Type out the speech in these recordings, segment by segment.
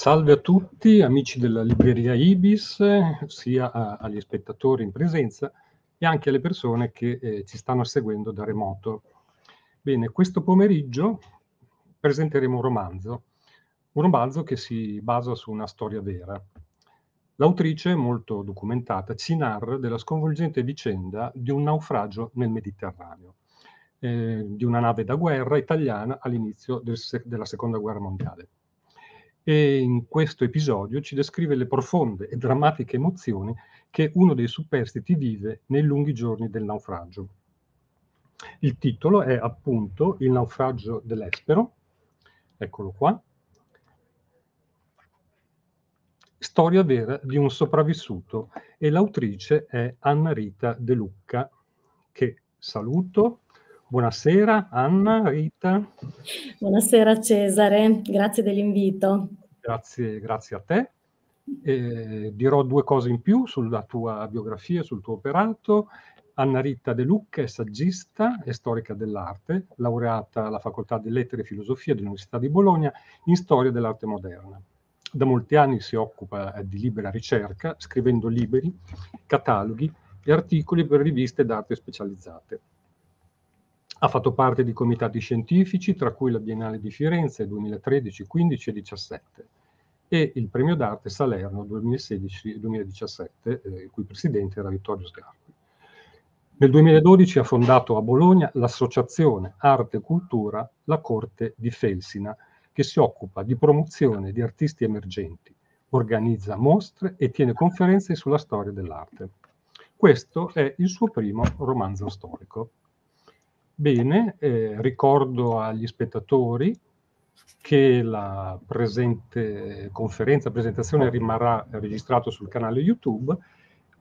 Salve a tutti, amici della libreria Ibis, sia a, agli spettatori in presenza e anche alle persone che eh, ci stanno seguendo da remoto. Bene, questo pomeriggio presenteremo un romanzo, un romanzo che si basa su una storia vera. L'autrice, molto documentata, ci narra della sconvolgente vicenda di un naufragio nel Mediterraneo, eh, di una nave da guerra italiana all'inizio del della Seconda Guerra Mondiale e in questo episodio ci descrive le profonde e drammatiche emozioni che uno dei superstiti vive nei lunghi giorni del naufragio. Il titolo è appunto Il naufragio dell'Espero, eccolo qua, storia vera di un sopravvissuto e l'autrice è Anna Rita De Lucca, che saluto Buonasera Anna, Rita. Buonasera Cesare, grazie dell'invito. Grazie, grazie a te. Eh, dirò due cose in più sulla tua biografia, sul tuo operato. Anna Rita De Lucca è saggista e storica dell'arte, laureata alla Facoltà di Lettere e Filosofia dell'Università di Bologna in storia dell'arte moderna. Da molti anni si occupa eh, di libera ricerca, scrivendo libri, cataloghi e articoli per riviste d'arte specializzate. Ha fatto parte di comitati scientifici, tra cui la Biennale di Firenze 2013, 15 e 17 e il Premio d'Arte Salerno 2016-2017, eh, il cui presidente era Vittorio Sgarbi. Nel 2012 ha fondato a Bologna l'associazione Arte e Cultura La Corte di Felsina, che si occupa di promozione di artisti emergenti, organizza mostre e tiene conferenze sulla storia dell'arte. Questo è il suo primo romanzo storico. Bene, eh, ricordo agli spettatori che la presente conferenza, presentazione rimarrà registrato sul canale YouTube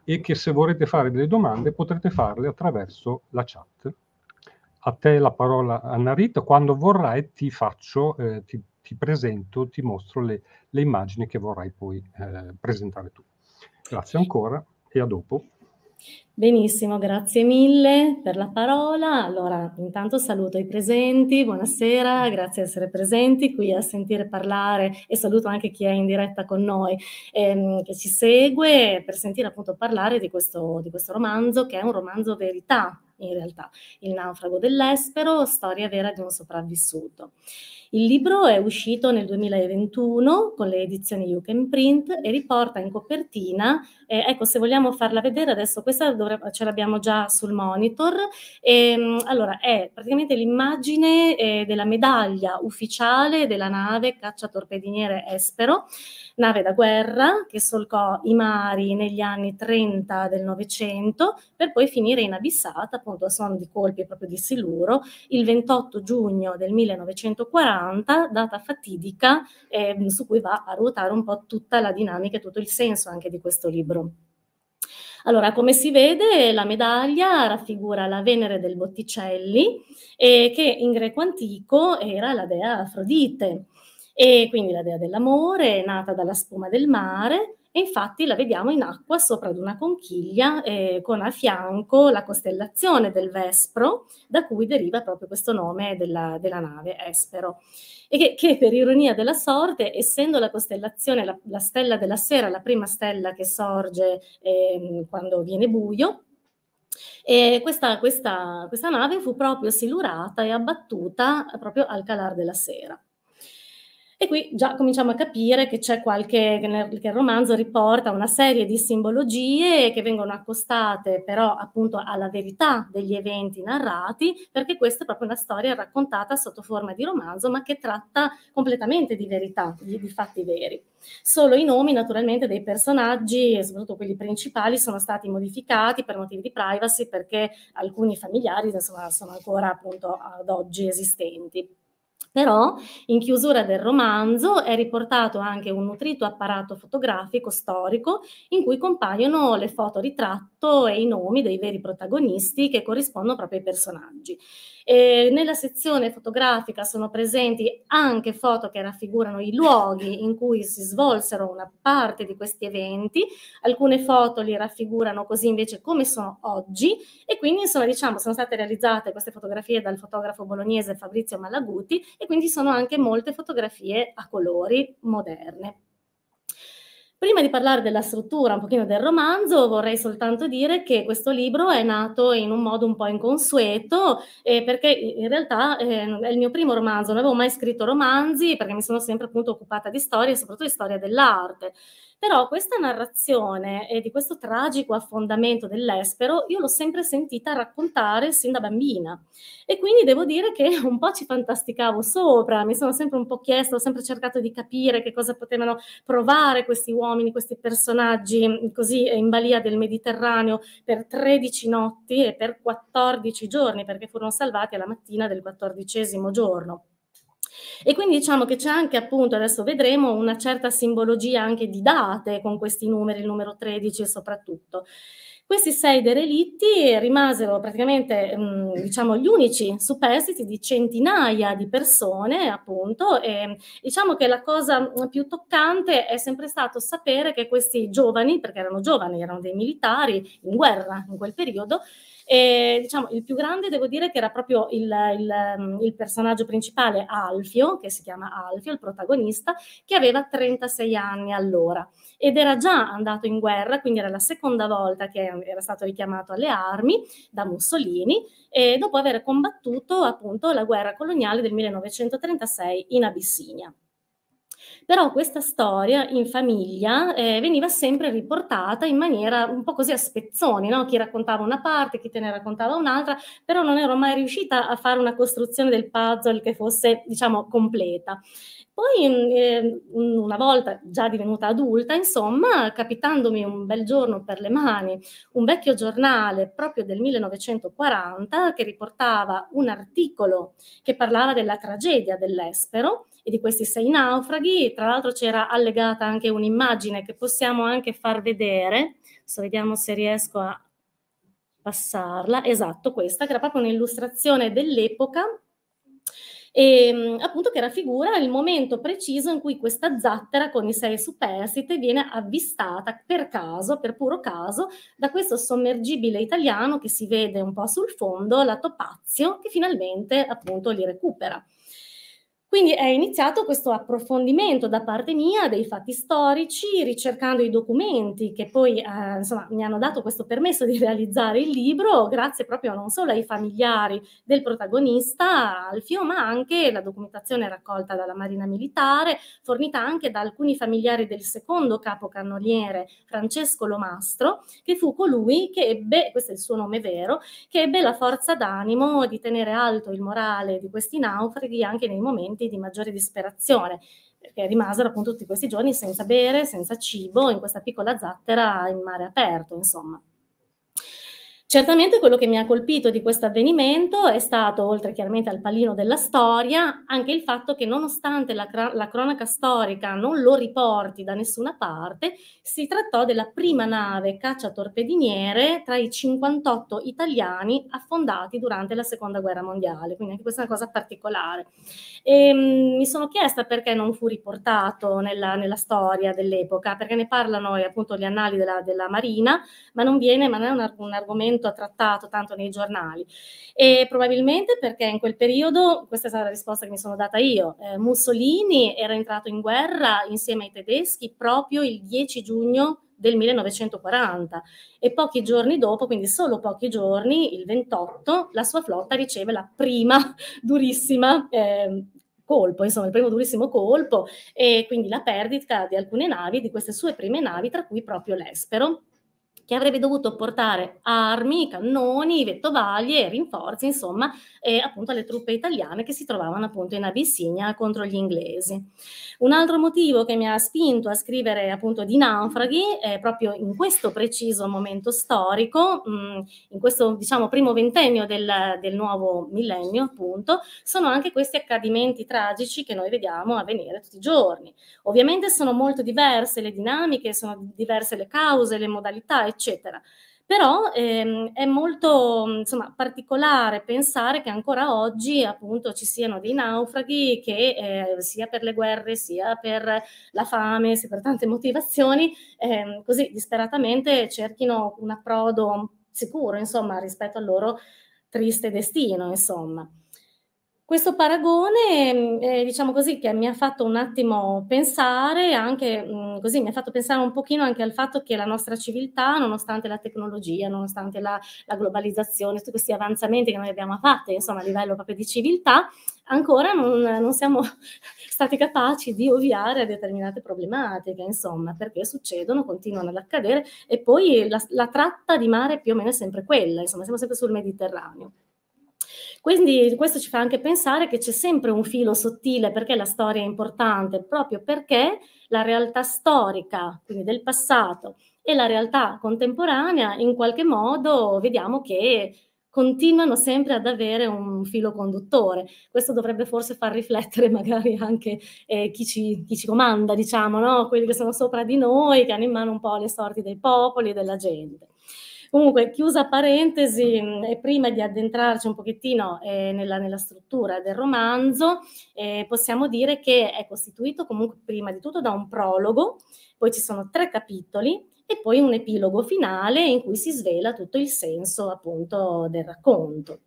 e che se vorrete fare delle domande potrete farle attraverso la chat. A te la parola Anna Rita, quando vorrai ti faccio, eh, ti, ti, presento, ti mostro le, le, immagini che vorrai poi eh, presentare tu. Grazie ancora e a dopo. Benissimo, grazie mille per la parola. Allora, intanto saluto i presenti, buonasera, grazie di essere presenti qui a sentire parlare e saluto anche chi è in diretta con noi ehm, che ci segue per sentire appunto parlare di questo, di questo romanzo che è un romanzo verità in realtà, Il naufrago dell'Espero, storia vera di un sopravvissuto. Il libro è uscito nel 2021 con le edizioni You Can Print e riporta in copertina, eh, ecco se vogliamo farla vedere adesso, questa dovrebbe, ce l'abbiamo già sul monitor, e, ehm, allora è praticamente l'immagine eh, della medaglia ufficiale della nave cacciatorpediniere Espero, nave da guerra che solcò i mari negli anni 30 del Novecento per poi finire inabissata appunto a suono di colpi proprio di siluro il 28 giugno del 1940, data fatidica eh, su cui va a ruotare un po' tutta la dinamica e tutto il senso anche di questo libro. Allora, come si vede, la medaglia raffigura la Venere del Botticelli, eh, che in greco antico era la dea Afrodite, e quindi la dea dell'amore, nata dalla spuma del mare, e infatti la vediamo in acqua sopra ad una conchiglia eh, con a fianco la costellazione del Vespro, da cui deriva proprio questo nome della, della nave, Espero. E che, che, per ironia della sorte, essendo la costellazione, la, la, stella della sera, la prima stella che sorge eh, quando viene buio, e questa, questa, questa nave fu proprio silurata e abbattuta proprio al calar della sera. E qui già cominciamo a capire che c'è qualche, che il romanzo riporta una serie di simbologie che vengono accostate però appunto alla verità degli eventi narrati, perché questa è proprio una storia raccontata sotto forma di romanzo, ma che tratta completamente di verità, di, di fatti veri. Solo i nomi naturalmente dei personaggi, soprattutto quelli principali, sono stati modificati per motivi di privacy perché alcuni familiari insomma, sono ancora appunto ad oggi esistenti. Però in chiusura del romanzo è riportato anche un nutrito apparato fotografico storico in cui compaiono le foto ritratto e i nomi dei veri protagonisti che corrispondono proprio ai personaggi. E nella sezione fotografica sono presenti anche foto che raffigurano i luoghi in cui si svolsero una parte di questi eventi, alcune foto li raffigurano così invece come sono oggi e quindi insomma diciamo sono state realizzate queste fotografie dal fotografo bolognese Fabrizio Malaguti e quindi sono anche molte fotografie a colori moderne. Prima di parlare della struttura, un pochino del romanzo, vorrei soltanto dire che questo libro è nato in un modo un po' inconsueto, eh, perché in realtà eh, è il mio primo romanzo, non avevo mai scritto romanzi, perché mi sono sempre appunto occupata di storia, soprattutto di storia dell'arte. Però questa narrazione e di questo tragico affondamento dell'Espero io l'ho sempre sentita raccontare sin da bambina e quindi devo dire che un po' ci fantasticavo sopra, mi sono sempre un po' chiesto, ho sempre cercato di capire che cosa potevano provare questi uomini, questi personaggi così in balia del Mediterraneo per 13 notti e per 14 giorni perché furono salvati alla mattina del quattordicesimo giorno. E quindi diciamo che c'è anche appunto, adesso vedremo, una certa simbologia anche di date con questi numeri, il numero 13 soprattutto. Questi sei derelitti rimasero praticamente, mh, diciamo, gli unici superstiti di centinaia di persone, appunto, e diciamo che la cosa più toccante è sempre stato sapere che questi giovani, perché erano giovani, erano dei militari in guerra in quel periodo, e, diciamo, il più grande devo dire che era proprio il, il, il, personaggio principale, Alfio, che si chiama Alfio, il protagonista, che aveva 36 anni allora ed era già andato in guerra, quindi era la seconda volta che era stato richiamato alle armi da Mussolini dopo aver combattuto appunto la guerra coloniale del 1936 in Abissinia. Però questa storia in famiglia eh, veniva sempre riportata in maniera un po' così a spezzoni, no? chi raccontava una parte, chi te ne raccontava un'altra, però non ero mai riuscita a fare una costruzione del puzzle che fosse, diciamo, completa. Poi eh, una volta già divenuta adulta, insomma, capitandomi un bel giorno per le mani un vecchio giornale proprio del 1940 che riportava un articolo che parlava della tragedia dell'Espero e di questi sei naufraghi, tra l'altro c'era allegata anche un'immagine che possiamo anche far vedere, adesso vediamo se riesco a passarla, esatto questa, che era proprio un'illustrazione dell'epoca e ehm, appunto che raffigura il momento preciso in cui questa zattera con i sei superstiti viene avvistata per caso, per puro caso, da questo sommergibile italiano che si vede un po' sul fondo, la Topazio, che finalmente appunto li recupera. Quindi è iniziato questo approfondimento da parte mia dei fatti storici, ricercando i documenti che poi eh, insomma, mi hanno dato questo permesso di realizzare il libro, grazie proprio non solo ai familiari del protagonista Alfio, ma anche la documentazione raccolta dalla Marina Militare, fornita anche da alcuni familiari del secondo capocannoniere Francesco Lomastro, che fu colui che ebbe, questo è il suo nome vero, che ebbe la forza d'animo di tenere alto il morale di questi naufraghi anche nei momenti momenti di maggiore disperazione, perché rimasero appunto tutti questi giorni senza bere, senza cibo, in questa piccola zattera in mare aperto, insomma. Certamente quello che mi ha colpito di questo avvenimento è stato, oltre chiaramente al pallino della storia, anche il fatto che nonostante la, la, cronaca storica non lo riporti da nessuna parte, si trattò della prima nave caccia-torpediniere tra i 58 italiani affondati durante la Seconda Guerra Mondiale, quindi anche questa è una cosa particolare. E, mh, mi sono chiesta perché non fu riportato nella, nella storia dell'epoca, perché ne parlano appunto gli annali della, della Marina, ma non viene, ma non è un, un argomento argomento trattato tanto nei giornali. E probabilmente perché in quel periodo, questa è stata la risposta che mi sono data io, eh, Mussolini era entrato in guerra insieme ai tedeschi proprio il 10 giugno del 1940 e pochi giorni dopo, quindi solo pochi giorni, il 28, la sua flotta riceve la prima durissima eh, colpo, insomma il primo durissimo colpo e quindi la perdita di alcune navi, di queste sue prime navi, tra cui proprio l'Espero che avrebbe dovuto portare armi, cannoni, vettovaglie rinforzi, insomma, eh, appunto alle truppe italiane che si trovavano appunto in Abissinia contro gli inglesi. Un altro motivo che mi ha spinto a scrivere appunto di naufraghi è proprio in questo preciso momento storico, mh, mm, in questo diciamo primo ventennio del, del nuovo millennio appunto, sono anche questi accadimenti tragici che noi vediamo avvenire tutti i giorni. Ovviamente sono molto diverse le dinamiche, sono diverse le cause, le modalità, eccetera. Però ehm, è molto insomma, particolare pensare che ancora oggi appunto ci siano dei naufraghi che eh, sia per le guerre, sia per la fame, sia per tante motivazioni, eh, così disperatamente cerchino un approdo sicuro, insomma, rispetto al loro triste destino, insomma. Questo paragone, eh, diciamo così, che mi ha fatto un attimo pensare, anche mh, mm, così mi ha fatto pensare un pochino anche al fatto che la nostra civiltà, nonostante la tecnologia, nonostante la, la globalizzazione, tutti questi avanzamenti che noi abbiamo fatto, insomma, a livello proprio di civiltà, ancora non, non siamo stati capaci di ovviare a determinate problematiche, insomma, perché succedono, continuano ad accadere e poi la, la tratta di mare più o meno è sempre quella, insomma, siamo sempre sul Mediterraneo. Quindi questo ci fa anche pensare che c'è sempre un filo sottile perché la storia è importante, proprio perché la realtà storica, quindi del passato, e la realtà contemporanea, in qualche modo vediamo che continuano sempre ad avere un filo conduttore. Questo dovrebbe forse far riflettere magari anche eh, chi, ci, chi, ci, comanda, diciamo, no? quelli che sono sopra di noi, che hanno in mano un po' le sorti dei popoli e della gente. Comunque, chiusa parentesi, prima di addentrarci un pochettino eh, nella, nella, struttura del romanzo, eh, possiamo dire che è costituito comunque prima di tutto da un prologo, poi ci sono tre capitoli e poi un epilogo finale in cui si svela tutto il senso appunto del racconto.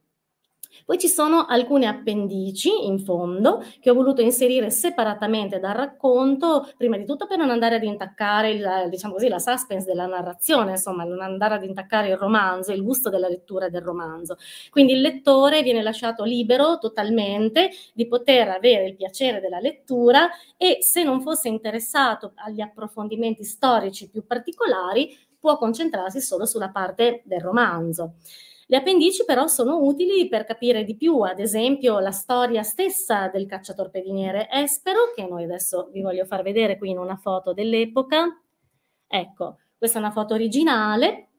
Poi ci sono alcune appendici in fondo che ho voluto inserire separatamente dal racconto, prima di tutto per non andare ad intaccare il, diciamo così, la suspense della narrazione, insomma, non andare ad intaccare il romanzo, il gusto della lettura del romanzo. Quindi il lettore viene lasciato libero totalmente di poter avere il piacere della lettura e se non fosse interessato agli approfondimenti storici più particolari, può concentrarsi solo sulla parte del romanzo. Le appendici però sono utili per capire di più, ad esempio, la storia stessa del cacciatorpediniere Espero, che noi adesso vi voglio far vedere qui in una foto dell'epoca. Ecco, questa è una foto originale,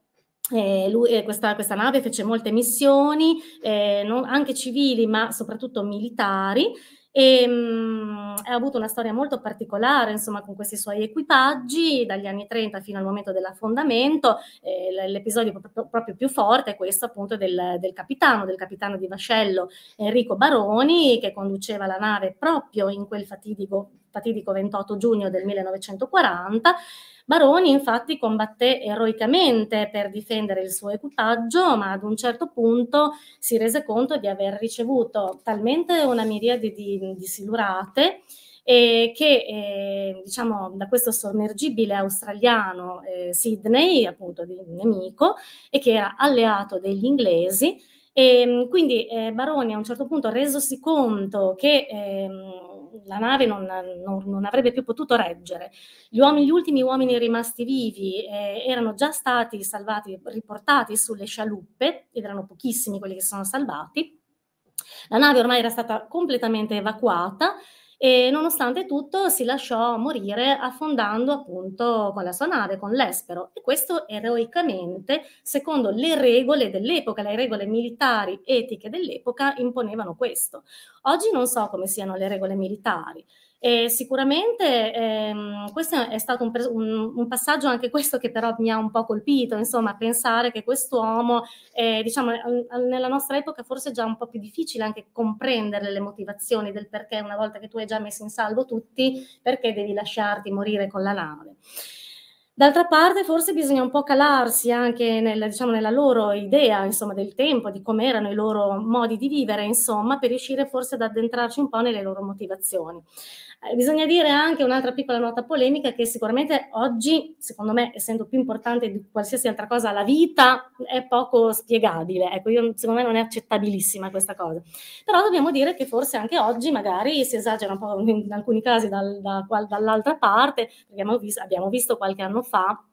eh, lui, eh, questa, questa, nave fece molte missioni, eh, non, anche civili ma soprattutto militari, e mh, mm, ha avuto una storia molto particolare, insomma, con questi suoi equipaggi dagli anni 30 fino al momento dell'affondamento. Eh, l'episodio proprio, proprio, più forte è questo appunto del, del, capitano, del capitano di vascello Enrico Baroni, che conduceva la nave proprio in quel fatidico, fatidico 28 giugno del 1940 Baroni infatti combatté eroicamente per difendere il suo equipaggio, ma ad un certo punto si rese conto di aver ricevuto talmente una miriade di, di silurate e che eh, diciamo da questo sommergibile australiano eh, Sydney, appunto di nemico, e che era alleato degli inglesi, e quindi eh, Baroni a un certo punto resosi conto che ehm, la nave non, non, non, avrebbe più potuto reggere. Gli, uomini, gli ultimi uomini rimasti vivi eh, erano già stati salvati, riportati sulle scialuppe, ed erano pochissimi quelli che sono salvati. La nave ormai era stata completamente evacuata e nonostante tutto si lasciò morire affondando appunto con la sua nave, con l'Espero e questo eroicamente secondo le regole dell'epoca, le regole militari etiche dell'epoca imponevano questo. Oggi non so come siano le regole militari, e sicuramente ehm, questo è stato un, un, un, passaggio anche questo che però mi ha un po' colpito, insomma, pensare che quest'uomo, eh, diciamo, nella nostra epoca forse è già un po' più difficile anche comprendere le motivazioni del perché una volta che tu hai già messo in salvo tutti, perché devi lasciarti morire con la nave. D'altra parte forse bisogna un po' calarsi anche nel, diciamo, nella loro idea insomma, del tempo, di come erano i loro modi di vivere, insomma, per riuscire forse ad addentrarci un po' nelle loro motivazioni. Eh, bisogna dire anche un'altra piccola nota polemica che sicuramente oggi, secondo me, essendo più importante di qualsiasi altra cosa, la vita è poco spiegabile. Ecco, io, secondo me non è accettabilissima questa cosa. Però dobbiamo dire che forse anche oggi magari si esagera un po' in alcuni casi dal, da, dall'altra parte, perché abbiamo visto, abbiamo visto qualche anno fa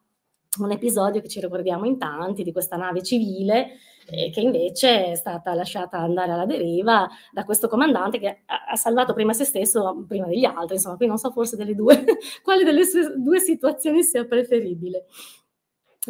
un episodio che ci ricordiamo in tanti di questa nave civile eh, che invece è stata lasciata andare alla deriva da questo comandante che ha, ha, salvato prima se stesso, prima degli altri, insomma, qui non so forse delle due, quale delle due situazioni sia preferibile.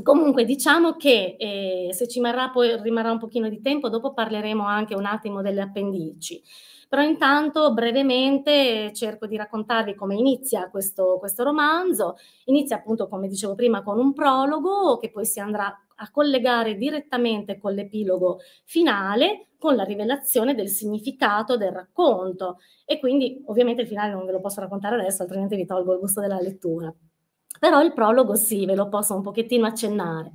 Comunque diciamo che eh, se ci rimarrà, poi rimarrà un pochino di tempo, dopo parleremo anche un attimo delle appendici. Però intanto brevemente cerco di raccontarvi come inizia questo, questo romanzo. Inizia appunto, come dicevo prima, con un prologo che poi si andrà a collegare direttamente con l'epilogo finale con la rivelazione del significato del racconto e quindi ovviamente il finale non ve lo posso raccontare adesso altrimenti vi tolgo il gusto della lettura però il prologo sì, ve lo posso un pochettino accennare.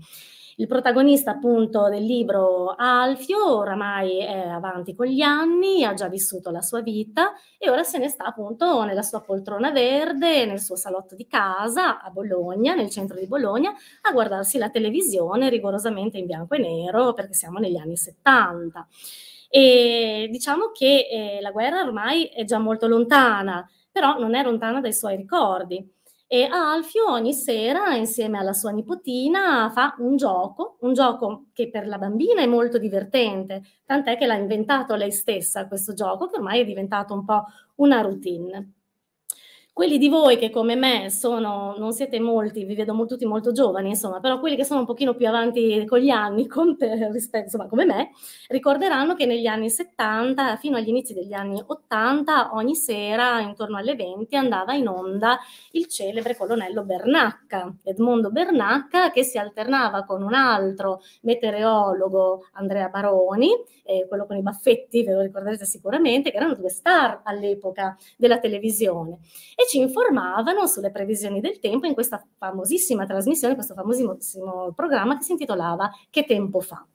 Il protagonista appunto del libro Alfio oramai è avanti con gli anni, ha già vissuto la sua vita e ora se ne sta appunto nella sua poltrona verde, nel suo salotto di casa a Bologna, nel centro di Bologna, a guardarsi la televisione rigorosamente in bianco e nero perché siamo negli anni 70. E diciamo che eh, la guerra ormai è già molto lontana, però non è lontana dai suoi ricordi. E Alfio ogni sera, insieme alla sua nipotina, fa un gioco, un gioco che per la bambina è molto divertente, tant'è che l'ha inventato lei stessa questo gioco, che ormai è diventato un po' una routine. Quelli di voi che come me sono, non siete molti, vi vedo tutti molto giovani, insomma, però quelli che sono un pochino più avanti con gli anni, con te, rispetto, insomma, come me, ricorderanno che negli anni 70, fino agli inizi degli anni 80, ogni sera, intorno alle 20, andava in onda il celebre colonnello Bernacca, Edmondo Bernacca, che si alternava con un altro meteorologo, Andrea Baroni, eh, quello con i baffetti, ve lo ricorderete sicuramente, che erano due star all'epoca della televisione. E ci informavano sulle previsioni del tempo in questa famosissima trasmissione, questo famosissimo programma che si intitolava Che tempo fa?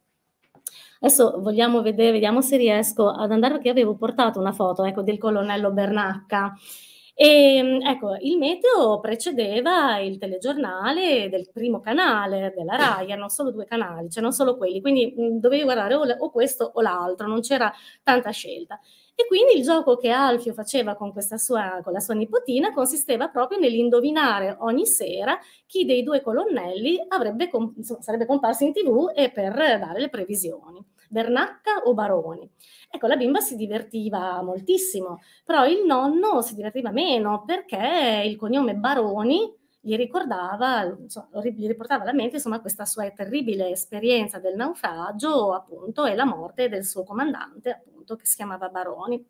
Adesso vogliamo vedere, vediamo se riesco ad andare perché avevo portato una foto ecco, del colonnello Bernacca. E ecco, il meteo precedeva il telegiornale del primo canale della RAI, erano solo due canali, c'erano solo quelli, quindi dovevi guardare o, o questo o l'altro, non c'era tanta scelta. E quindi il gioco che Alfio faceva con, sua, con la sua nipotina consisteva proprio nell'indovinare ogni sera chi dei due colonnelli avrebbe, sarebbe comparso in tv e per dare le previsioni, Bernacca o Baroni. Ecco, la bimba si divertiva moltissimo, però il nonno si divertiva meno perché il cognome Baroni gli ricordava, insomma, gli riportava alla mente insomma, questa sua terribile esperienza del naufragio appunto e la morte del suo comandante appunto che si chiamava Baroni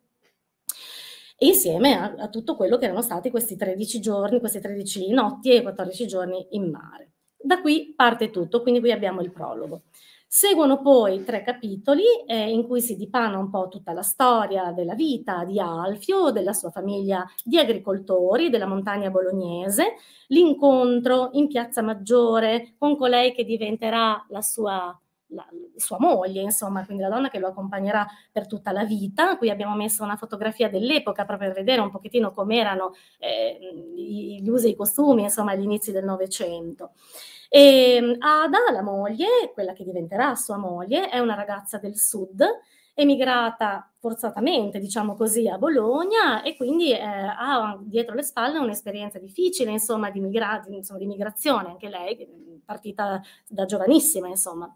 insieme a, a, tutto quello che erano stati questi 13 giorni, questi 13 notti e 14 giorni in mare. Da qui parte tutto, quindi qui abbiamo il prologo. Seguono poi tre capitoli eh, in cui si dipana un po' tutta la storia della vita di Alfio, della sua famiglia di agricoltori della montagna bolognese, l'incontro in Piazza Maggiore con colei che diventerà la sua la, sua moglie, insomma, quindi la donna che lo accompagnerà per tutta la vita. Qui abbiamo messo una fotografia dell'epoca proprio per vedere un pochettino com'erano eh, gli usi e i costumi, insomma, agli inizi del Novecento. E ehm, Ada, la moglie, quella che diventerà sua moglie, è una ragazza del sud, emigrata forzatamente, diciamo così, a Bologna e quindi eh, ha dietro le spalle un'esperienza difficile, insomma, di, migra- insomma, di migrazione, anche lei, partita da giovanissima, insomma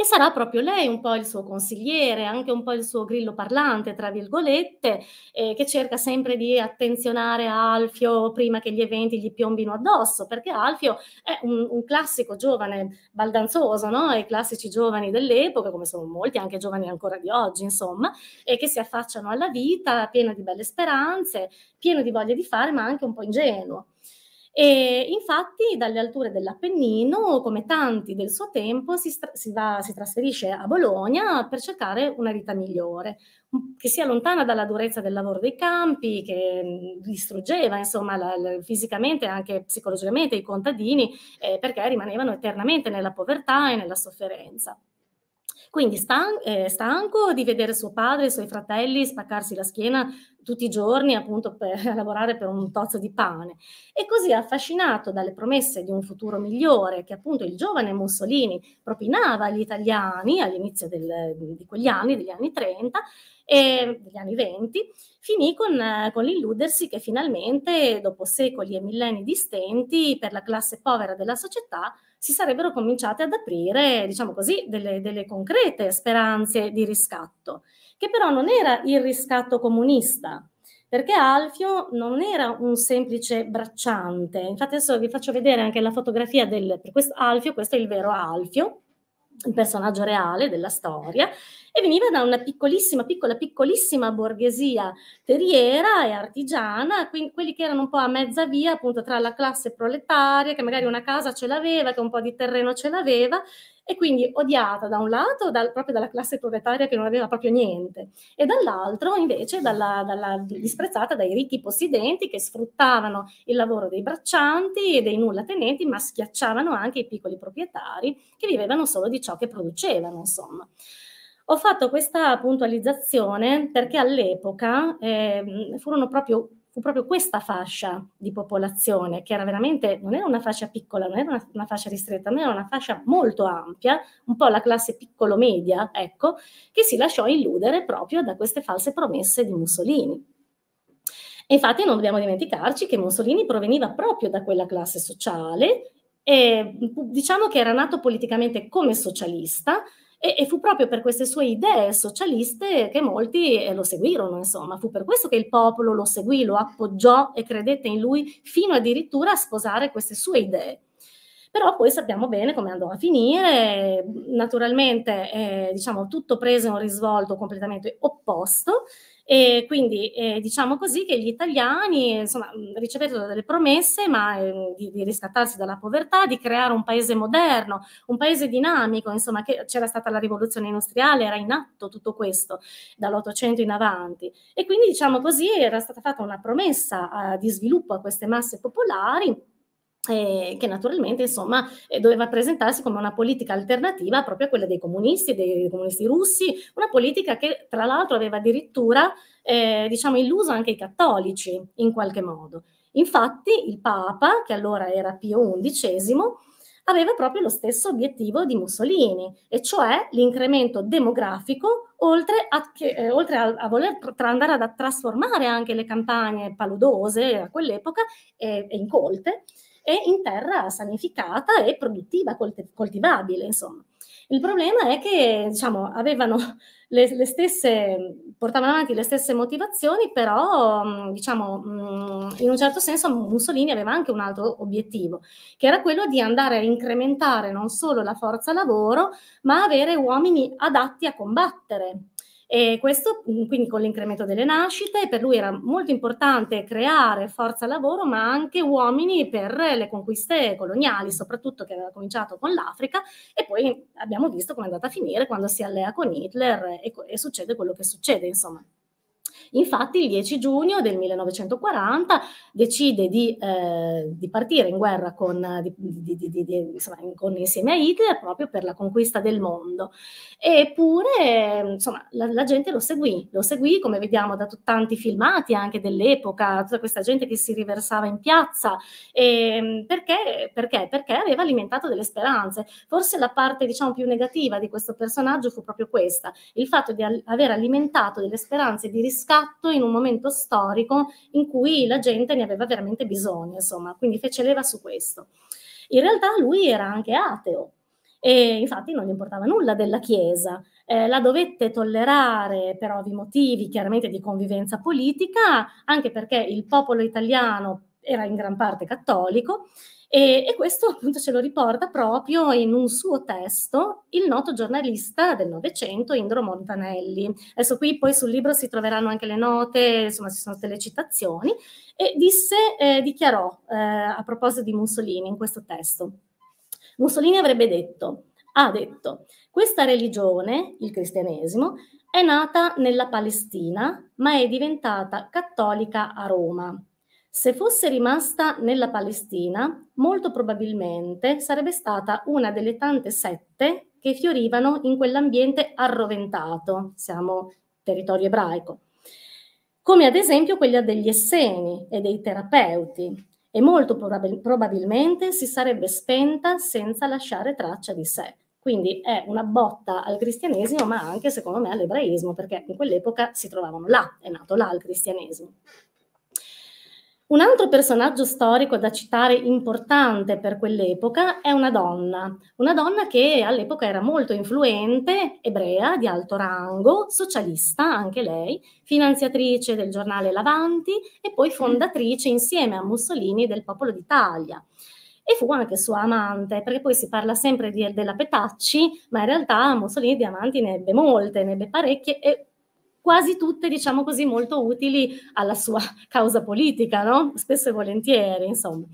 e sarà proprio lei un po' il suo consigliere, anche un po' il suo grillo parlante, tra virgolette, eh, che cerca sempre di attenzionare Alfio prima che gli eventi gli piombino addosso, perché Alfio è un, un classico giovane baldanzoso, no? I classici giovani dell'epoca, come sono molti, anche giovani ancora di oggi, insomma, e che si affacciano alla vita pieno di belle speranze, pieno di voglia di fare, ma anche un po' ingenuo. E infatti dalle alture dell'Appennino, come tanti del suo tempo, si, si, va, si, trasferisce a Bologna per cercare una vita migliore, che sia lontana dalla durezza del lavoro dei campi, che distruggeva insomma la, la, fisicamente e anche psicologicamente i contadini, eh, perché rimanevano eternamente nella povertà e nella sofferenza. Quindi stan- eh, stanco di vedere suo padre i suoi fratelli spaccarsi la schiena tutti i giorni appunto per lavorare per un tozzo di pane. E così affascinato dalle promesse di un futuro migliore che appunto il giovane Mussolini propinava agli italiani all'inizio del, di quegli anni, degli anni 30 e degli anni 20, finì con, con l'illudersi che finalmente dopo secoli e millenni di stenti per la classe povera della società si sarebbero cominciate ad aprire, diciamo così, delle, delle concrete speranze di riscatto, che però non era il riscatto comunista, perché Alfio non era un semplice bracciante. Infatti adesso vi faccio vedere anche la fotografia del per questo Alfio, questo è il vero Alfio, il personaggio reale della storia, e veniva da una piccolissima, piccola, piccolissima borghesia terriera e artigiana, quindi quelli che erano un po' a mezza via appunto tra la classe proletaria, che magari una casa ce l'aveva, che un po' di terreno ce l'aveva, e quindi odiata da un lato dal, proprio dalla classe proletaria che non aveva proprio niente, e dall'altro invece dalla, dalla, disprezzata dai ricchi possidenti che sfruttavano il lavoro dei braccianti e dei nulla tenenti, ma schiacciavano anche i piccoli proprietari che vivevano solo di ciò che producevano, insomma. Ho fatto questa puntualizzazione perché all'epoca eh, furono proprio, fu proprio questa fascia di popolazione, che era veramente, non era una fascia piccola, non era una, una fascia ristretta, ma era una fascia molto ampia, un po' la classe piccolo-media, ecco, che si lasciò illudere proprio da queste false promesse di Mussolini. E infatti non dobbiamo dimenticarci che Mussolini proveniva proprio da quella classe sociale e diciamo che era nato politicamente come socialista, e, e, fu proprio per queste sue idee socialiste che molti eh, lo seguirono, insomma, fu per questo che il popolo lo seguì, lo appoggiò e credette in lui fino addirittura a sposare queste sue idee. Però poi sappiamo bene come andò a finire, naturalmente eh, diciamo tutto prese un risvolto completamente opposto e quindi eh, diciamo così che gli italiani insomma, ricevettero delle promesse ma, eh, di, di, riscattarsi dalla povertà, di creare un paese moderno, un paese dinamico, insomma che c'era stata la rivoluzione industriale, era in atto tutto questo dall'Ottocento in avanti. E quindi diciamo così era stata fatta una promessa eh, di sviluppo a queste masse popolari eh, che naturalmente insomma eh, doveva presentarsi come una politica alternativa proprio a quella dei comunisti, dei, comunisti russi, una politica che tra l'altro aveva addirittura eh, diciamo illuso anche i cattolici in qualche modo. Infatti il Papa, che allora era Pio XI, aveva proprio lo stesso obiettivo di Mussolini, e cioè l'incremento demografico, oltre a, che, eh, oltre a, a voler tra andare a trasformare anche le campagne paludose a quell'epoca e, e incolte, e in terra sanificata e produttiva, coltivabile, insomma. Il problema è che diciamo, avevano le, le, stesse, portavano avanti le stesse motivazioni, però diciamo, in un certo senso Mussolini aveva anche un altro obiettivo, che era quello di andare a incrementare non solo la forza lavoro, ma avere uomini adatti a combattere. E questo mm, quindi con l'incremento delle nascite, per lui era molto importante creare forza lavoro, ma anche uomini per le conquiste coloniali, soprattutto che aveva cominciato con l'Africa, e poi abbiamo visto come è andata a finire quando si allea con Hitler e, e succede quello che succede, insomma. Infatti il 10 giugno del 1940 decide di, eh, di partire in guerra con, di, di, insomma, con, insieme a Hitler proprio per la conquista del mondo. Eppure insomma, la, la, gente lo seguì, lo seguì come vediamo da t- tanti filmati anche dell'epoca, tutta questa gente che si riversava in piazza. E, perché? Perché? Perché aveva alimentato delle speranze. Forse la parte diciamo più negativa di questo personaggio fu proprio questa, il fatto di al- aver alimentato delle speranze di riscatto in un momento storico in cui la gente ne aveva veramente bisogno, insomma, quindi fece leva su questo. In realtà lui era anche ateo e infatti non gli importava nulla della Chiesa, eh, la dovette tollerare per ovvi motivi, chiaramente di convivenza politica, anche perché il popolo italiano era in gran parte cattolico e, e, questo appunto ce lo riporta proprio in un suo testo il noto giornalista del Novecento Indro Montanelli. Adesso qui poi sul libro si troveranno anche le note, insomma ci sono delle citazioni, e disse, eh, dichiarò eh, a proposito di Mussolini in questo testo. Mussolini avrebbe detto, ha detto, questa religione, il cristianesimo, è nata nella Palestina, ma è diventata cattolica a Roma. Se fosse rimasta nella Palestina, molto probabilmente sarebbe stata una delle tante sette che fiorivano in quell'ambiente arroventato, siamo territorio ebraico, come ad esempio quella degli Esseni e dei terapeuti, e molto probab- probabilmente si sarebbe spenta senza lasciare traccia di sé. Quindi è una botta al cristianesimo, ma anche secondo me all'ebraismo, perché in quell'epoca si trovavano là, è nato là il cristianesimo. Un altro personaggio storico da citare importante per quell'epoca è una donna, una donna che all'epoca era molto influente, ebrea, di alto rango, socialista anche lei, finanziatrice del giornale Lavanti e poi fondatrice insieme a Mussolini del Popolo d'Italia. E fu anche sua amante, perché poi si parla sempre di, della Petacci, ma in realtà Mussolini di amanti ne ebbe molte, ne ebbe parecchie e quasi tutte, diciamo così, molto utili alla sua causa politica, no? Spesso e volentieri, insomma.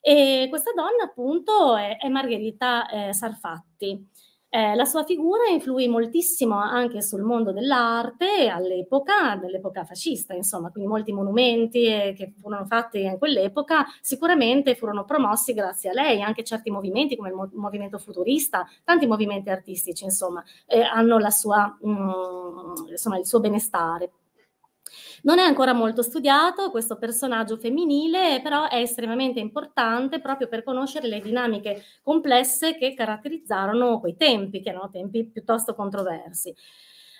E questa donna, appunto, è, è Margherita eh, Sarfatti. Eh, la sua figura influì moltissimo anche sul mondo dell'arte all'epoca, dell'epoca fascista, insomma, quindi molti monumenti eh, che furono fatti in quell'epoca sicuramente furono promossi grazie a lei, anche certi movimenti come il mo- movimento futurista, tanti movimenti artistici, insomma, eh, hanno sua, mm, insomma, il suo benestare. Non è ancora molto studiato questo personaggio femminile, però è estremamente importante proprio per conoscere le dinamiche complesse che caratterizzarono quei tempi, che erano tempi piuttosto controversi.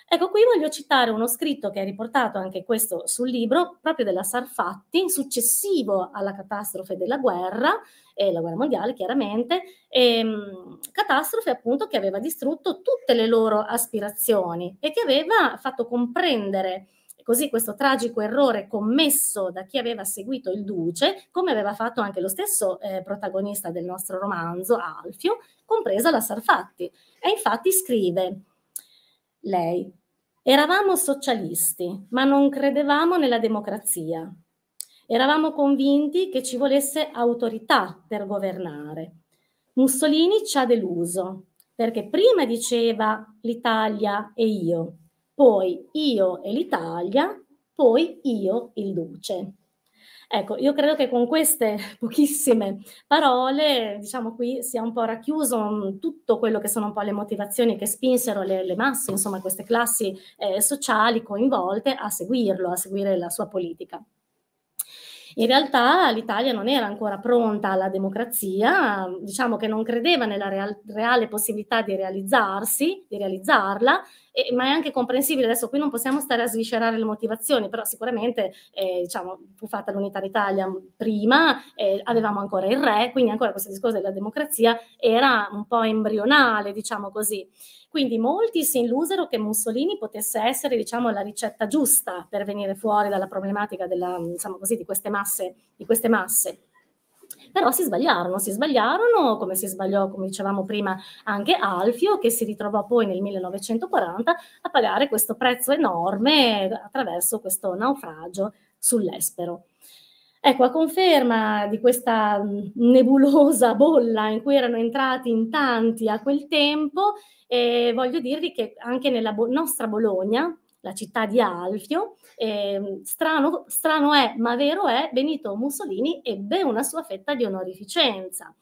Ecco, qui voglio citare uno scritto che è riportato anche questo sul libro, proprio della Sarfatti, successivo alla catastrofe della guerra, e la guerra mondiale chiaramente, ehm, catastrofe appunto che aveva distrutto tutte le loro aspirazioni e che aveva fatto comprendere Così questo tragico errore commesso da chi aveva seguito il duce, come aveva fatto anche lo stesso eh, protagonista del nostro romanzo, Alfio, compresa la Sarfatti. E infatti scrive lei, eravamo socialisti, ma non credevamo nella democrazia. Eravamo convinti che ci volesse autorità per governare. Mussolini ci ha deluso, perché prima diceva l'Italia e io, poi io e l'Italia, poi io il Duce. Ecco, io credo che con queste pochissime parole, diciamo qui, sia un po' racchiuso tutto quello che sono un po' le motivazioni che spinsero le, le masse, insomma, queste classi eh, sociali coinvolte a seguirlo, a seguire la sua politica. In realtà l'Italia non era ancora pronta alla democrazia, diciamo che non credeva nella real, reale possibilità di realizzarsi, di realizzarla, e, ma è anche comprensibile, adesso qui non possiamo stare a sviscerare le motivazioni, però sicuramente eh, diciamo, fu fatta l'unità d'Italia prima, eh, avevamo ancora il re, quindi ancora questo discorso della democrazia era un po' embrionale, diciamo così. Quindi molti si illusero che Mussolini potesse essere, diciamo, la ricetta giusta per venire fuori dalla problematica della, diciamo così, di queste masse, di queste masse. Però si sbagliarono, si sbagliarono, come si sbagliò, come dicevamo prima, anche Alfio, che si ritrovò poi nel 1940 a pagare questo prezzo enorme attraverso questo naufragio sull'Espero. Ecco, a conferma di questa nebulosa bolla in cui erano entrati in tanti a quel tempo, eh, voglio dirvi che anche nella bo- nostra Bologna, la città di Alfio, eh, strano, strano è, ma vero è, Benito Mussolini ebbe una sua fetta di onorificenza.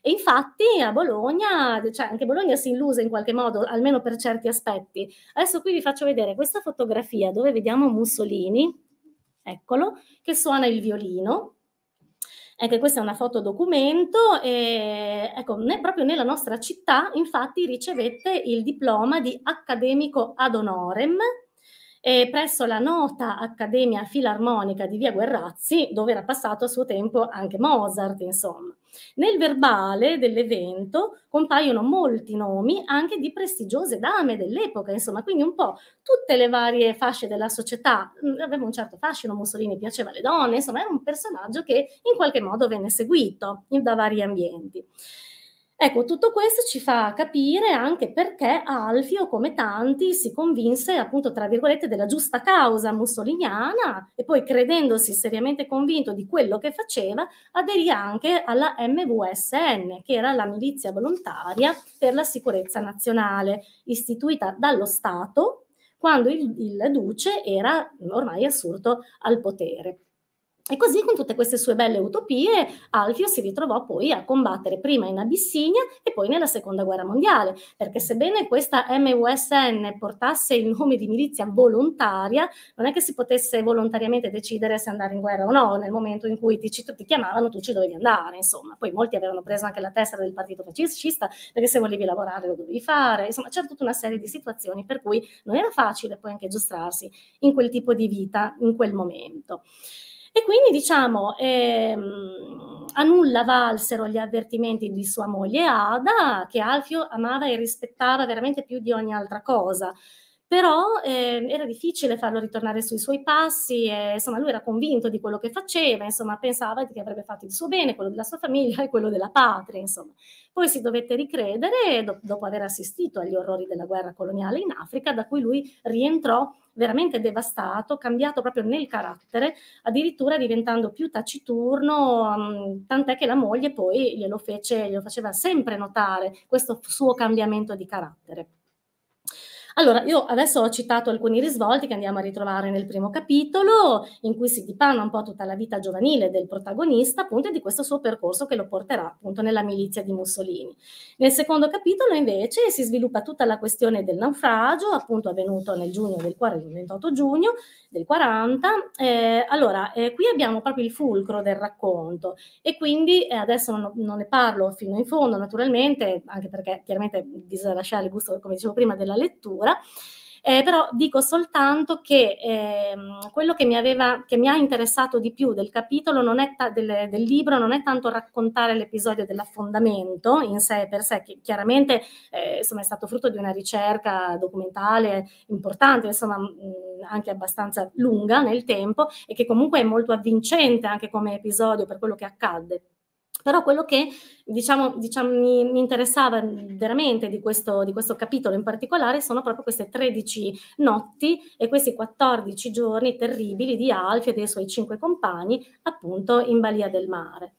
E infatti a Bologna, cioè anche Bologna si illuse in qualche modo, almeno per certi aspetti. Adesso qui vi faccio vedere questa fotografia dove vediamo Mussolini, eccolo, che suona il violino. Ecco, questa è una foto documento e ecco, ne, proprio nella nostra città infatti ricevette il diploma di accademico ad honorem eh, presso la nota Accademia Filarmonica di Via Guerrazzi, dove era passato a suo tempo anche Mozart, insomma. Nel verbale dell'evento compaiono molti nomi anche di prestigiose dame dell'epoca, insomma, quindi un po' tutte le varie fasce della società. Mm, aveva un certo fascino, Mussolini piaceva alle donne, insomma, era un personaggio che in qualche modo venne seguito da vari ambienti. Ecco, tutto questo ci fa capire anche perché Alfio, come tanti, si convinse appunto, tra virgolette, della giusta causa mussoliniana e poi credendosi seriamente convinto di quello che faceva, aderì anche alla MVSN, che era la milizia volontaria per la sicurezza nazionale, istituita dallo Stato quando il, il duce era ormai assurdo al potere. E così con tutte queste sue belle utopie Alfio si ritrovò poi a combattere prima in Abissinia e poi nella seconda guerra mondiale, perché sebbene questa MUSN portasse il nome di milizia volontaria, non è che si potesse volontariamente decidere se andare in guerra o no, nel momento in cui ti, ti chiamavano tu ci dovevi andare, insomma. Poi molti avevano preso anche la testa del partito fascista, perché se volevi lavorare lo dovevi fare, insomma c'era tutta una serie di situazioni per cui non era facile poi anche giostrarsi in quel tipo di vita in quel momento. E quindi diciamo, ehm, a nulla valsero gli avvertimenti di sua moglie Ada, che Alfio amava e rispettava veramente più di ogni altra cosa però eh, era difficile farlo ritornare sui suoi passi, e, insomma lui era convinto di quello che faceva, insomma pensava che avrebbe fatto il suo bene, quello della sua famiglia e quello della patria, insomma. Poi si dovette ricredere do- dopo aver assistito agli orrori della guerra coloniale in Africa, da cui lui rientrò veramente devastato, cambiato proprio nel carattere, addirittura diventando più taciturno, um, tant'è che la moglie poi glielo, fece, glielo faceva sempre notare questo suo cambiamento di carattere. Allora, io adesso ho citato alcuni risvolti che andiamo a ritrovare nel primo capitolo, in cui si dipana un po' tutta la vita giovanile del protagonista, appunto, e di questo suo percorso che lo porterà appunto nella milizia di Mussolini. Nel secondo capitolo, invece, si sviluppa tutta la questione del naufragio, appunto avvenuto nel giugno del 40, 28 giugno del 40. Eh, allora, eh, qui abbiamo proprio il fulcro del racconto e quindi eh, adesso non, non, ne parlo fino in fondo, naturalmente, anche perché chiaramente bisogna lasciare il gusto, come dicevo prima, della lettura lettura. Eh, però dico soltanto che eh, quello che mi, aveva, che mi, ha interessato di più del capitolo ta- del, del, libro non è tanto raccontare l'episodio dell'affondamento in sé per sé, che chiaramente eh, insomma, è stato frutto di una ricerca documentale importante, insomma mh, anche abbastanza lunga nel tempo e che comunque è molto avvincente anche come episodio per quello che accadde. Però quello che diciamo, diciamo, mi, mi, interessava veramente di questo, di questo, capitolo in particolare sono proprio queste 13 notti e questi 14 giorni terribili di Alfio e dei suoi cinque compagni appunto in balia del mare.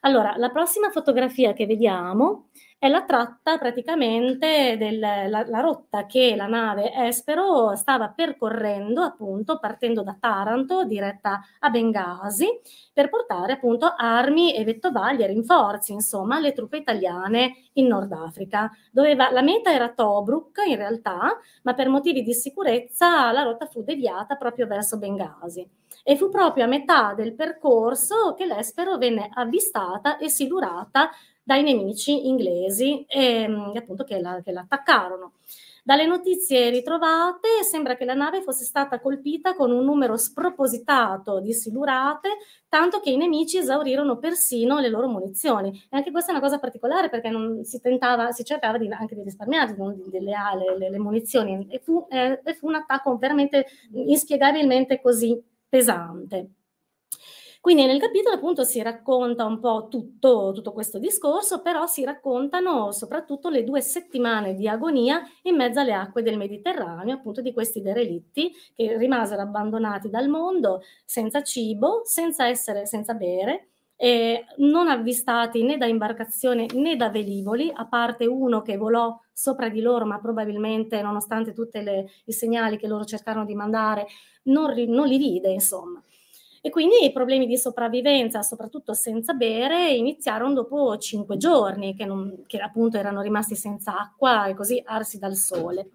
Allora, la prossima fotografia che vediamo è la tratta praticamente della la rotta che la nave Espero stava percorrendo appunto partendo da Taranto diretta a Bengasi per portare appunto armi e vettovaglie, rinforzi insomma alle truppe italiane in Nord Africa. Doveva, la meta era Tobruk in realtà, ma per motivi di sicurezza la rotta fu deviata proprio verso Bengasi e fu proprio a metà del percorso che l'Espero venne avvistata e silurata dai nemici inglesi ehm, appunto che, la, che l'attaccarono. Dalle notizie ritrovate sembra che la nave fosse stata colpita con un numero spropositato di silurate, tanto che i nemici esaurirono persino le loro munizioni. E anche questa è una cosa particolare perché si tentava, si cercava di, anche di risparmiare delle, le, le, munizioni e fu, eh, fu un attacco veramente inspiegabilmente così pesante. Quindi nel capitolo appunto si racconta un po' tutto, tutto, questo discorso, però si raccontano soprattutto le due settimane di agonia in mezzo alle acque del Mediterraneo, appunto di questi derelitti che rimasero abbandonati dal mondo senza cibo, senza essere, senza bere, eh, non avvistati né da imbarcazione né da velivoli, a parte uno che volò sopra di loro, ma probabilmente, nonostante tutti i segnali che loro cercarono di mandare, non, non li vide, insomma. E quindi i problemi di sopravvivenza, soprattutto senza bere, iniziarono dopo cinque giorni, che, non, che appunto erano rimasti senza acqua e così arsi dal sole.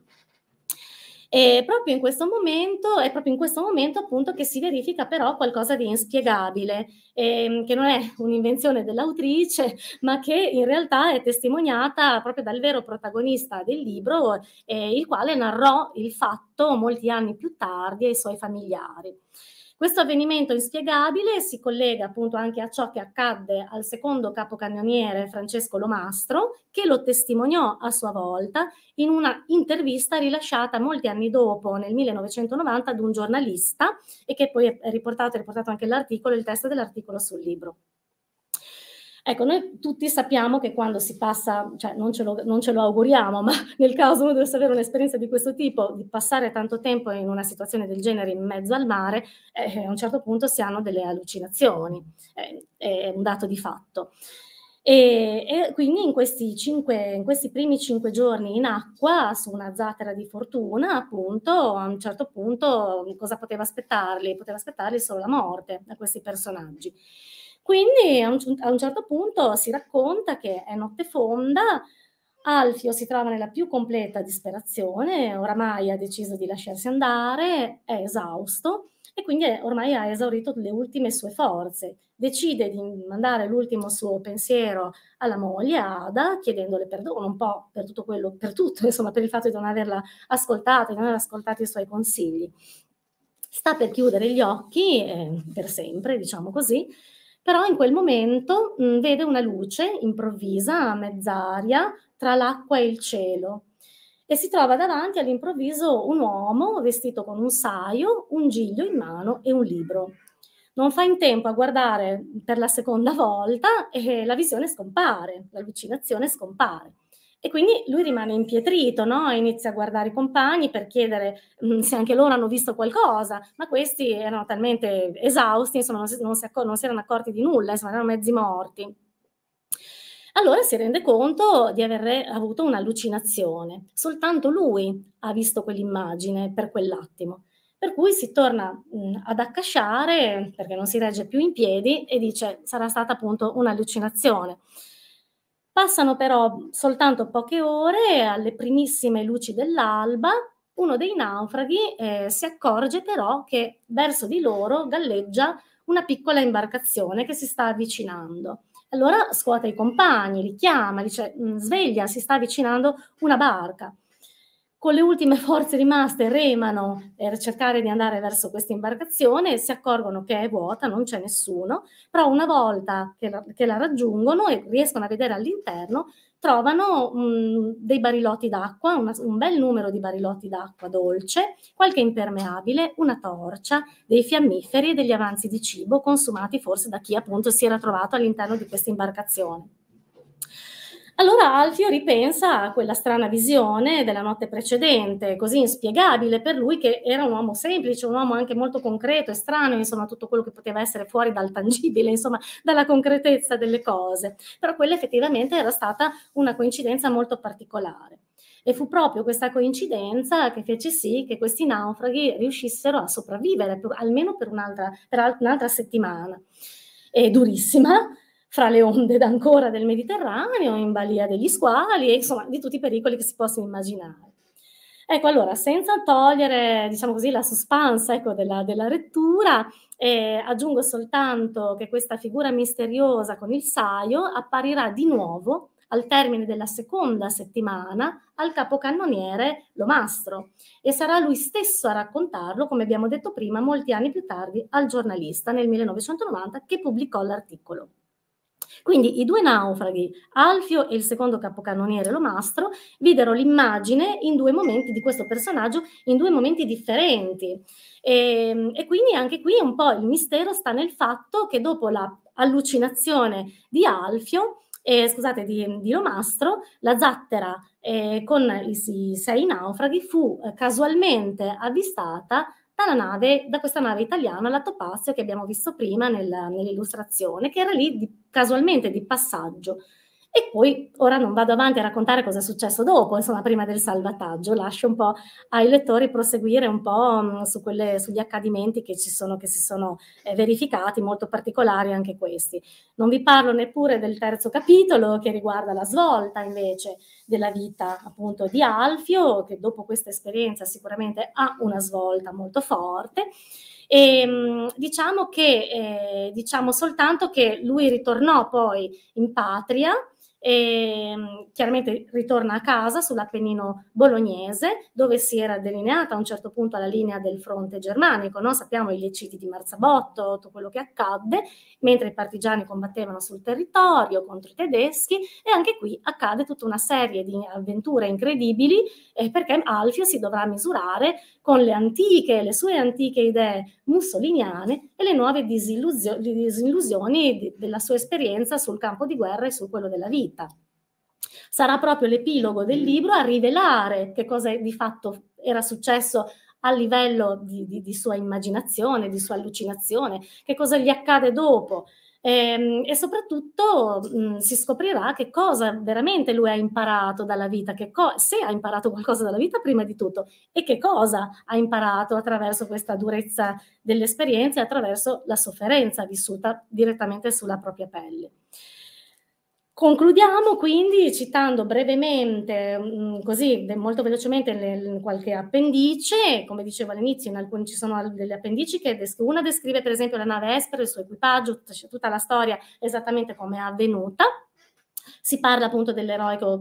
E proprio in questo momento, è proprio in questo momento appunto che si verifica però qualcosa di inspiegabile, eh, che non è un'invenzione dell'autrice, ma che in realtà è testimoniata proprio dal vero protagonista del libro, eh, il quale narrò il fatto molti anni più tardi ai suoi familiari. Questo avvenimento inspiegabile si collega appunto anche a ciò che accadde al secondo capocannoniere Francesco Lomastro, che lo testimoniò a sua volta in una intervista rilasciata molti anni dopo, nel 1990, ad un giornalista e che poi è riportato, è riportato anche l'articolo, il testo dell'articolo sul libro. Ecco, noi tutti sappiamo che quando si passa, cioè non ce, lo, non ce lo auguriamo, ma nel caso uno dovesse avere un'esperienza di questo tipo, di passare tanto tempo in una situazione del genere in mezzo al mare, eh, a un certo punto si hanno delle allucinazioni, eh, è un dato di fatto. E, e, quindi in questi, cinque, in questi primi cinque giorni in acqua, su una zattera di fortuna, appunto, a un certo punto cosa poteva aspettarli? Poteva aspettarli solo la morte a questi personaggi. Quindi a un, a un certo punto si racconta che è notte fonda, Alfio si trova nella più completa disperazione, oramai ha deciso di lasciarsi andare, è esausto e quindi ormai ha esaurito le ultime sue forze. Decide di mandare l'ultimo suo pensiero alla moglie Ada, chiedendole perdono un po' per tutto quello, per tutto, insomma, per il fatto di non averla ascoltata, di non aver ascoltato i suoi consigli. sta per chiudere gli occhi, eh, per sempre, diciamo così, però in quel momento mh, vede una luce improvvisa a mezz'aria tra l'acqua e il cielo e si trova davanti all'improvviso un uomo vestito con un saio, un giglio in mano e un libro. Non fa in tempo a guardare per la seconda volta e la visione scompare, l'allucinazione scompare. E quindi lui rimane impietrito, no? inizia a guardare i compagni per chiedere mh, mm, se anche loro hanno visto qualcosa, ma questi erano talmente esausti, insomma non si, non si, accor- non si erano accorti di nulla, insomma erano mezzi morti. Allora si rende conto di aver avuto un'allucinazione. Soltanto lui ha visto quell'immagine per quell'attimo. Per cui si torna mh, mm, ad accasciare perché non si regge più in piedi e dice sarà stata appunto un'allucinazione. Passano però soltanto poche ore, alle primissime luci dell'alba, uno dei naufraghi eh, si accorge però che verso di loro galleggia una piccola imbarcazione che si sta avvicinando. Allora scuote i compagni, li chiama, dice mm, sveglia, si sta avvicinando una barca con le ultime forze rimaste remano per cercare di andare verso questa imbarcazione, si accorgono che è vuota, non c'è nessuno, però una volta che la, che la raggiungono e riescono a vedere all'interno, trovano mh, dei barilotti d'acqua, una, un bel numero di barilotti d'acqua dolce, qualche impermeabile, una torcia, dei fiammiferi e degli avanzi di cibo consumati forse da chi appunto si era trovato all'interno di questa imbarcazione. Allora Alfio ripensa a quella strana visione della notte precedente, così inspiegabile per lui che era un uomo semplice, un uomo anche molto concreto, estraneo, insomma, tutto quello che poteva essere fuori dal tangibile, insomma, dalla concretezza delle cose. Però quella effettivamente era stata una coincidenza molto particolare. E fu proprio questa coincidenza che fece sì che questi naufraghi riuscissero a sopravvivere per, almeno per un'altra, per un'altra settimana. È durissima, fra le onde d'ancora del Mediterraneo, in balia degli squali e insomma di tutti i pericoli che si possono immaginare. Ecco, allora, senza togliere, diciamo così, la suspense ecco, della, della, lettura, eh, aggiungo soltanto che questa figura misteriosa con il saio apparirà di nuovo al termine della seconda settimana al capocannoniere Lomastro e sarà lui stesso a raccontarlo, come abbiamo detto prima, molti anni più tardi al giornalista nel 1990 che pubblicò l'articolo. Quindi i due naufraghi, Alfio e il secondo capocannoniere Lomastro, videro l'immagine in due momenti di questo personaggio in due momenti differenti. E, ehm, e quindi anche qui un po' il mistero sta nel fatto che dopo l'allucinazione di Alfio, eh, scusate, di, di, Lomastro, la zattera eh, con i, i, sei naufraghi fu eh, casualmente avvistata dalla nave, da questa nave italiana, la Topazio che abbiamo visto prima nel, nell'illustrazione, che era lì di, casualmente di passaggio. E poi ora non vado avanti a raccontare cosa è successo dopo, insomma, prima del salvataggio, lascio un po' ai lettori proseguire un po' mm, su quelle, sugli accadimenti che, ci sono, che si sono eh, verificati, molto particolari anche questi. Non vi parlo neppure del terzo capitolo che riguarda la svolta invece della vita appunto di Alfio, che dopo questa esperienza sicuramente ha una svolta molto forte. E, ehm, diciamo che eh, diciamo soltanto che lui ritornò poi in patria e ehm, chiaramente ritorna a casa sull'Appennino bolognese dove si era delineata a un certo punto la linea del fronte germanico, no? sappiamo i leciti di Marzabotto, tutto quello che accadde, mentre i partigiani combattevano sul territorio contro i tedeschi e anche qui accade tutta una serie di avventure incredibili eh, perché Alfio si dovrà misurare con le antiche, le sue antiche idee mussoliniane e le nuove disillusio- disillusioni di, della sua esperienza sul campo di guerra e su quello della vita. Sarà proprio l'epilogo del libro a rivelare che cosa di fatto era successo a livello di, di, di sua immaginazione, di sua allucinazione, che cosa gli accade dopo, e, ehm, e soprattutto mh, si scoprirà che cosa veramente lui ha imparato dalla vita, se ha imparato qualcosa dalla vita prima di tutto e che cosa ha imparato attraverso questa durezza delle esperienze, attraverso la sofferenza vissuta direttamente sulla propria pelle. Concludiamo quindi citando brevemente, mm, così molto velocemente, le, qualche appendice. Come dicevo all'inizio, in alcuni ci sono delle appendici che des- una descrive per esempio la nave Esper, il suo equipaggio, tutta, tutta la storia esattamente come è avvenuta. Si parla appunto dell'eroico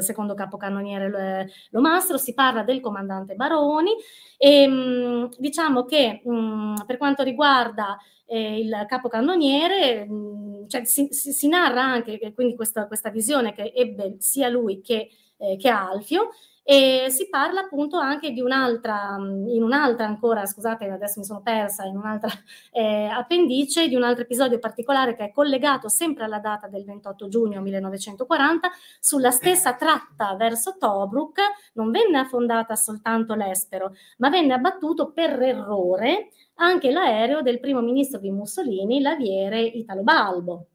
secondo capocannoniere Lomastro, si parla del comandante Baroni e mm, diciamo che mm, per quanto riguarda eh, il capocannoniere, mm, cioè, si, si, si, narra anche quindi questa, questa, visione che ebbe sia lui che, eh, che Alfio, e si parla appunto anche di un'altra, in un'altra ancora, scusate adesso mi sono persa, in un'altra eh, appendice di un altro episodio particolare che è collegato sempre alla data del 28 giugno 1940, sulla stessa tratta verso Tobruk non venne affondata soltanto l'Espero, ma venne abbattuto per errore anche l'aereo del primo ministro di Mussolini, l'aviere Italo Balbo.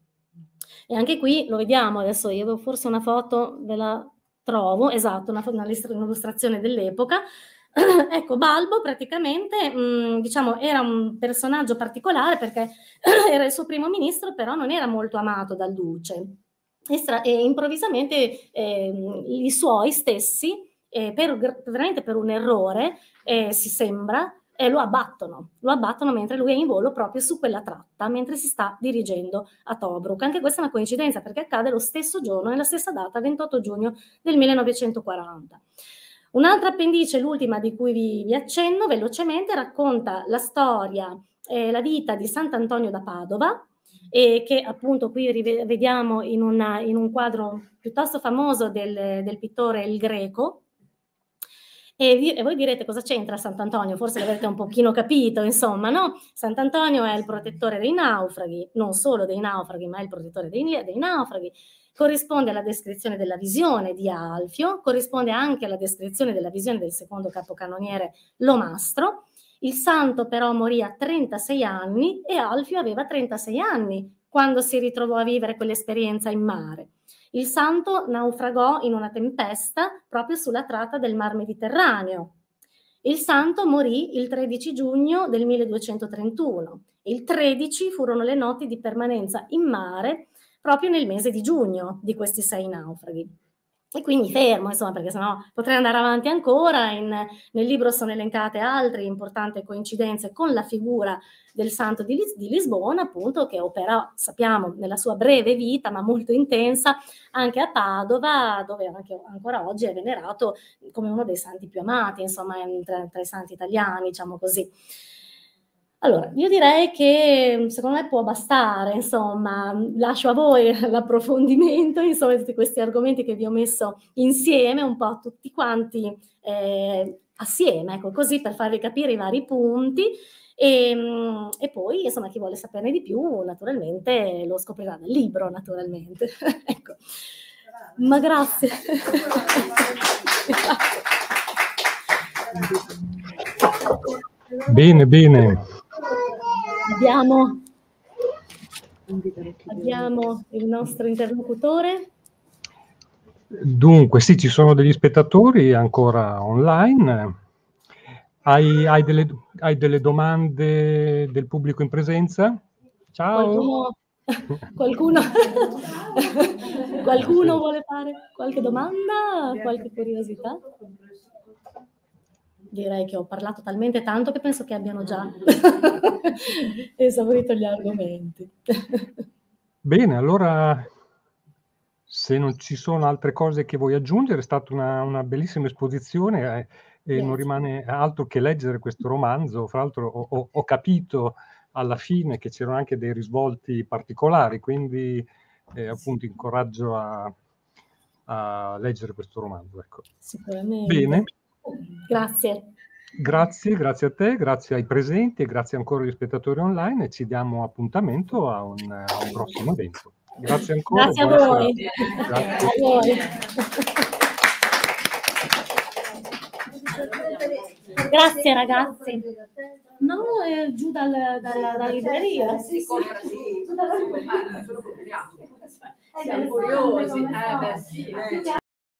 E anche qui lo vediamo, adesso io avevo forse una foto, ve la trovo, esatto, una, una un'illustrazione dell'epoca. ecco, Balbo praticamente, mh, diciamo, era un personaggio particolare perché era il suo primo ministro, però non era molto amato dal duce. E, stra- e improvvisamente eh, i suoi stessi, eh, per, veramente per un errore, eh, si sembra, e lo abbattono, lo abbattono mentre lui è in volo proprio su quella tratta, mentre si sta dirigendo a Tobruk. Anche questa è una coincidenza perché accade lo stesso giorno, nella stessa data, 28 giugno del 1940. Un'altra appendice, l'ultima di cui vi, vi accenno velocemente, racconta la storia eh, la vita di Sant'Antonio da Padova, e che appunto qui vediamo in, una, in un quadro piuttosto famoso del, del pittore Il Greco, e, vi, e, voi direte cosa c'entra Sant'Antonio? Forse l'avrete un pochino capito, insomma, no? Sant'Antonio è il protettore dei naufraghi, non solo dei naufraghi, ma è il protettore dei, dei naufraghi. Corrisponde alla descrizione della visione di Alfio, corrisponde anche alla descrizione della visione del secondo capocannoniere Lomastro. Il santo però morì a 36 anni e Alfio aveva 36 anni quando si ritrovò a vivere quell'esperienza in mare. Il santo naufragò in una tempesta proprio sulla tratta del Mar Mediterraneo. Il santo morì il 13 giugno del 1231. Il 13 furono le notti di permanenza in mare proprio nel mese di giugno di questi sei naufraghi. E quindi fermo, insomma, perché sennò potrei andare avanti ancora. In, nel libro sono elencate altre importanti coincidenze con la figura del santo di, Lis- di, Lisbona, appunto, che operò, sappiamo, nella sua breve vita, ma molto intensa, anche a Padova, dove anche ancora oggi è venerato come uno dei santi più amati, insomma, tra, tra i santi italiani, diciamo così. Allora, io direi che secondo me può bastare, insomma, lascio a voi l'approfondimento, insomma, di tutti questi argomenti che vi ho messo insieme, un po' tutti quanti eh, assieme, ecco, così per farvi capire i vari punti. E, e, poi, insomma, chi vuole saperne di più, naturalmente lo scoprirà nel libro, naturalmente. ecco. Ma grazie. bene, bene. Abbiamo, abbiamo il nostro interlocutore. Dunque, sì, ci sono degli spettatori ancora online. Hai, hai, delle, hai delle, domande del pubblico in presenza? Ciao. Qualcuno, qualcuno, qualcuno vuole fare qualche domanda, qualche curiosità? Direi che ho parlato talmente tanto che penso che abbiano già esaurito gli argomenti. Bene, allora se non ci sono altre cose che vuoi aggiungere, è stata una, una bellissima esposizione eh, e yes. non rimane altro che leggere questo romanzo. Fra l'altro ho, ho, ho capito alla fine che c'erano anche dei risvolti particolari, quindi eh, appunto incoraggio a, a, leggere questo romanzo. Ecco. Sicuramente. Bene. Grazie. Grazie, grazie a te, grazie ai presenti e grazie ancora agli spettatori online e ci diamo appuntamento a un, a un prossimo evento. Grazie ancora. Grazie a voi. Grazie. a voi. Grazie ragazzi. No, è giù dal, dalla, dalla libreria. Sì, sì. Siamo curiosi. Eh, beh, sì.